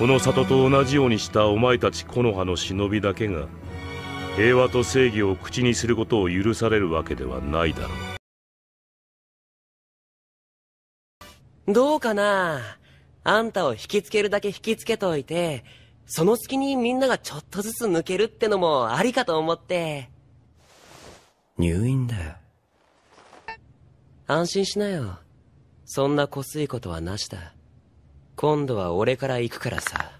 この里と同じようにしたお前たち木の葉の忍びだけが平和と正義を口にすることを許されるわけではないだろう。どうかな？あんたを引きつけるだけ引きつけといてその隙にみんながちょっとずつ抜けるってのもありかと思って。入院だよ。安心しなよ。そんなこすいことはなしだ今度は俺から行くからさ。